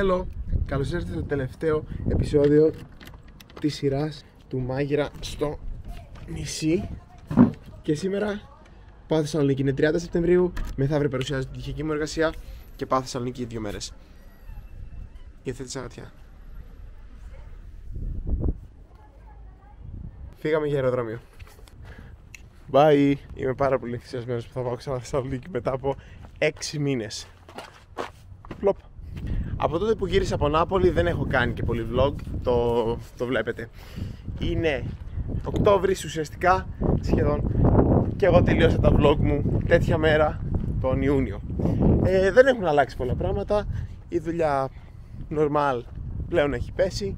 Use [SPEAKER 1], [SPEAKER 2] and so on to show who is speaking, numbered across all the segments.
[SPEAKER 1] Hello, καλώς ήρθατε στο τελευταίο επεισόδιο της σειράς του Μάγειρα στο νησί και σήμερα πάω Θεσσαλονίκη, είναι 30 Σεπτεμβρίου, μεθαύριο παρουσιάζω την τυχική μου εργασία και πάω Θεσσαλονίκη για δύο μέρες. Γιατί τη αγατιά. Φύγαμε για αεροδρόμιο. Bye! Είμαι πάρα πολύ ενθουσιασμένος που θα πάω ξανά Θεσσαλονίκη μετά από 6 μήνες. Φλοπ. Από τότε που γύρισα από Νάπολη δεν έχω κάνει και πολύ vlog, το, το βλέπετε. Είναι Οκτώβρη ουσιαστικά σχεδόν και εγώ τελείωσα τα vlog μου τέτοια μέρα τον Ιούνιο. Ε, δεν έχουν αλλάξει πολλά πράγματα, η δουλειά normal πλέον έχει πέσει.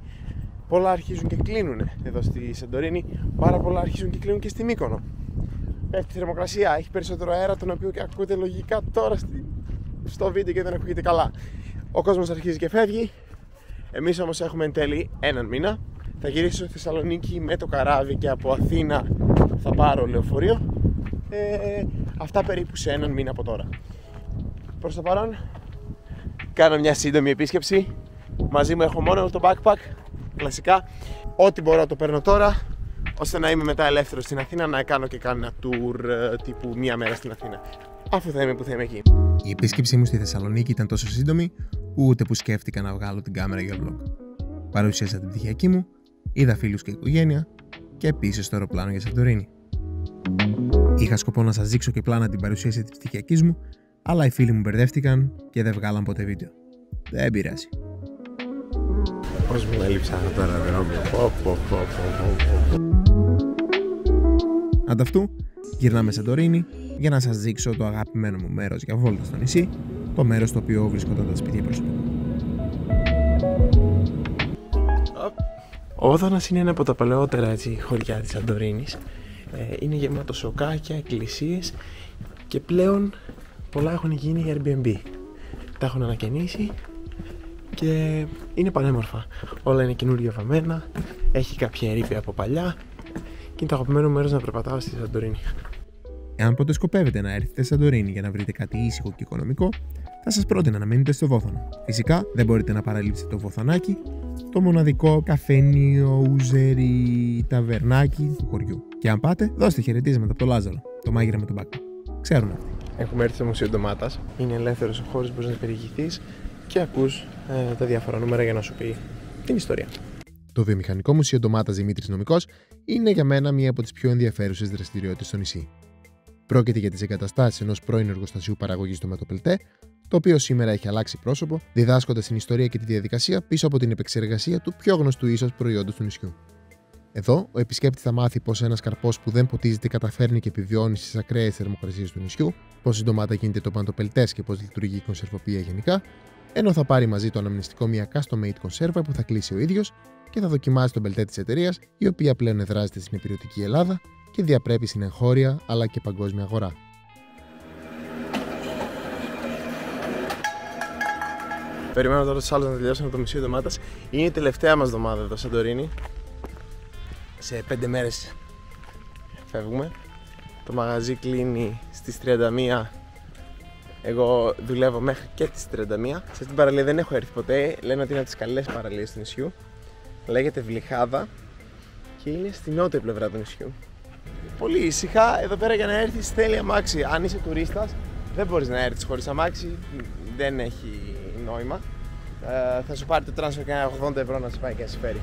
[SPEAKER 1] Πολλά αρχίζουν και κλείνουν εδώ στη Σαντορίνη, πάρα πολλά αρχίζουν και κλείνουν και στη Μύκονο. Πέφτει η θερμοκρασία, έχει περισσότερο αέρα τον οποίο και ακούτε λογικά τώρα στο βίντεο και δεν ακούγεται καλά. Ο κόσμος αρχίζει και φεύγει. Εμείς όμως έχουμε εν τέλει έναν μήνα. Θα γυρίσω στη Θεσσαλονίκη με το καράβι και από Αθήνα θα πάρω λεωφορείο. Ε, αυτά περίπου σε έναν μήνα από τώρα. Προς το παρόν κάνω μια σύντομη επίσκεψη. Μαζί μου έχω μόνο το backpack, κλασικά. Ό,τι μπορώ το παίρνω τώρα, ώστε να είμαι μετά ελεύθερος στην Αθήνα να κάνω και κάνω ένα tour ε, τύπου μία μέρα στην Αθήνα. Αφού θα είμαι που θα είμαι εκεί.
[SPEAKER 2] Η επίσκεψή μου στη Θεσσαλονίκη ήταν τόσο σύντομη, ούτε που σκέφτηκα να βγάλω την κάμερα για vlog. Παρουσίασα την πτυχιακή μου, είδα φίλους και οικογένεια και επίσης το αεροπλάνο για Σαντορίνη. Είχα σκοπό να σας δείξω και πλάνα την παρουσίαση της πτυχιακής μου, αλλά οι φίλοι μου μπερδεύτηκαν και δεν βγάλαν ποτέ βίντεο. Δεν πειράζει.
[SPEAKER 1] Πώς μου έλειψα το αεροδρόμιο. Πω, πω, πω, πω, πω.
[SPEAKER 2] Ανταυτού, γυρνάμε Σαντορίνη για να σας δείξω το αγαπημένο μου μέρος για βόλτα στο νησί, το μέρος στο οποίο βρισκόταν τα σπίτια προσωπικού.
[SPEAKER 1] Ο Όδωνας είναι ένα από τα παλαιότερα έτσι, χωριά της Σαντορίνης. Ε, είναι γεμάτο σοκάκια, εκκλησίες και πλέον πολλά έχουν γίνει για Airbnb. Τα έχουν ανακαινήσει και είναι πανέμορφα. Όλα είναι καινούργια βαμμένα, έχει κάποια ερήπια από παλιά και είναι το αγαπημένο μέρος να περπατάω στη Σαντορίνη.
[SPEAKER 2] Εάν ποτέ σκοπεύετε να έρθετε σε Σαντορίνη για να βρείτε κάτι ήσυχο και οικονομικό, θα σας πρότεινα να μείνετε στο Βόθωνο. Φυσικά δεν μπορείτε να παραλείψετε το Βοθονάκι, το μοναδικό καφένιο, ουζερι, ταβερνάκι του χωριού. Και αν πάτε, δώστε χαιρετίσματα από το Λάζαρο, το μάγειρα με τον μπάκο. Ξέρουν αυτοί.
[SPEAKER 1] Έχουμε έρθει στο Μουσείο Ντομάτας. Είναι ελεύθερος ο χώρος, μπορείς να περιηγηθείς και ακούς ε, τα διάφορα νούμερα για να σου πει την ιστορία.
[SPEAKER 2] Το Βιομηχανικό Μουσείο Ντομάτας Δημήτρης Νομικός είναι για μένα μία από τις πιο ενδιαφέρουσες δραστηριότητες στο νησί. Πρόκειται για τις εγκαταστάσεις ενός πρώην εργοστασίου παραγωγής ντοματοπελτέ, το οποίο σήμερα έχει αλλάξει πρόσωπο, διδάσκοντας την ιστορία και τη διαδικασία πίσω από την επεξεργασία του πιο γνωστού ίσως προϊόντος του νησιού. Εδώ, ο επισκέπτης θα μάθει πως ένας καρπός που δεν ποτίζεται καταφέρνει και επιβιώνει στις ακραίες θερμοκρασίες του νησιού, πώ η ντομάτα γίνεται το παντοπελτές και πώ λειτουργεί η κονσερβοπία γενικά, ενώ θα πάρει μαζί το αναμνηστικό μια custom made κονσέρβα που θα κλείσει ο ίδιος και θα δοκιμάσει τον πελτέ της εταιρείας, η οποία πλέον εδράζεται στην υπηρετική Ελλάδα και διαπρέπει στην εγχώρια αλλά και παγκόσμια αγορά.
[SPEAKER 1] Περιμένω τώρα τους άλλους να τελειώσουν το μισό ντομάτα. Είναι η τελευταία μας εβδομάδα εδώ, Σαντορίνη. Σε πέντε μέρες φεύγουμε. Το μαγαζί κλείνει στις 31. Εγώ δουλεύω μέχρι και τις 31. Σε αυτή την παραλία δεν έχω έρθει ποτέ. Λένε ότι είναι από τις καλές παραλίες του νησιού. Λέγεται Βλυχάδα και είναι στην νότια πλευρά του νησιού. Πολύ ήσυχα. Εδώ πέρα για να έρθεις θέλει αμάξι. Αν είσαι τουρίστας, δεν μπορείς να έρθεις χωρίς αμάξι. Δεν έχει νόημα. Ε, θα σου πάρει το transfer και 80 ευρώ να σε πάει και να σε φέρει.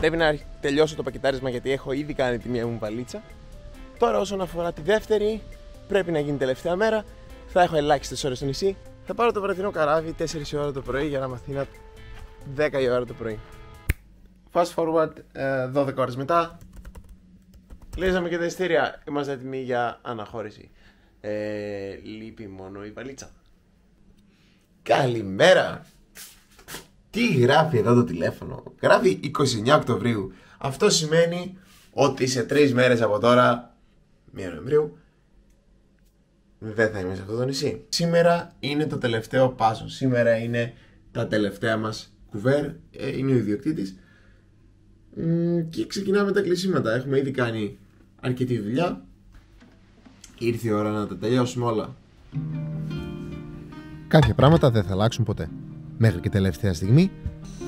[SPEAKER 1] Πρέπει να τελειώσω το πακετάρισμα γιατί έχω ήδη κάνει τη μία μου βαλίτσα. Τώρα, όσον αφορά τη δεύτερη, πρέπει να γίνει τελευταία μέρα. Θα έχω ελάχιστες ώρες στο νησί. Θα πάρω το βραδινό καράβι 4 η ώρα το πρωί για να μαθαίνω 10 η ώρα το πρωί. Fast forward, 12 ε, ώρες μετά, Λύσαμε και τα ειστήρια. Είμαστε έτοιμοι για αναχώρηση. Ε, λείπει μόνο η βαλίτσα. Καλημέρα! Τι γράφει εδώ το τηλέφωνο; Γράφει 29 Οκτωβρίου. Αυτό σημαίνει ότι σε τρεις μέρες από τώρα, 1 Νοεμβρίου, δεν θα είμαι σε αυτό το νησί. Σήμερα είναι το τελευταίο πάσο. Σήμερα είναι τα τελευταία μας κουβέρ. Ε, είναι ο ιδιοκτήτης. Και ξεκινάμε τα κλεισίματα. Έχουμε ήδη κάνει αρκετή δουλειά. Ήρθε η ώρα να τα τελειώσουμε όλα.
[SPEAKER 2] Κάποια πράγματα δεν θα αλλάξουν ποτέ. Μέχρι και τελευταία στιγμή,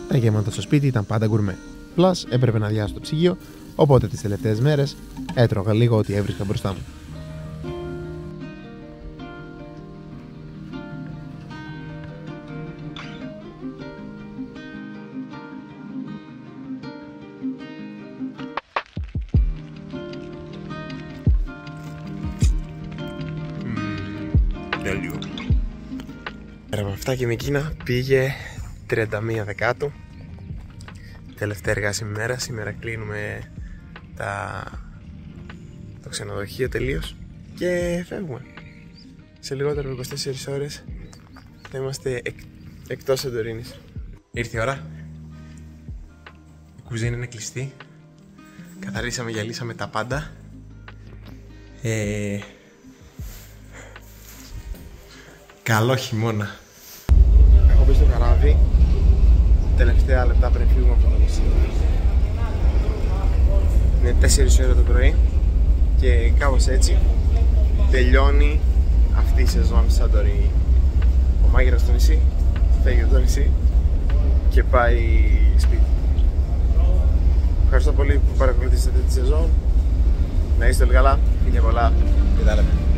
[SPEAKER 2] τα γεύματα στο σπίτι ήταν πάντα γκουρμέ. Plus έπρεπε να διάσω το ψυγείο, οπότε τις τελευταίες μέρες έτρωγα λίγο ό,τι έβρισκα μπροστά μου.
[SPEAKER 1] Τέλειο. Πέρα από αυτά και με εκείνα πήγε 31 Δεκάτου. Τελευταία εργάσιμη μέρα. Σήμερα κλείνουμε τα... το ξενοδοχείο τελείως και φεύγουμε. Σε λιγότερο από 24 ώρες θα είμαστε εκ... εκτός Σαντορίνης. Ήρθε η ώρα. Η κουζίνα είναι κλειστή. Καθαρίσαμε, γυαλίσαμε τα πάντα. Ε, Καλό χειμώνα. Έχω μπει στο καράβι τελευταία λεπτά πριν φύγουμε από το νησί. Είναι 4 ώρα το πρωί και κάπως έτσι τελειώνει αυτή η σεζόν σαν το Ο μάγειρας στο νησί φεύγει από το νησί και πάει σπίτι. Ευχαριστώ πολύ που παρακολουθήσατε τη σεζόν. Να είστε όλοι καλά, φιλιά πολλά και τα λέμε.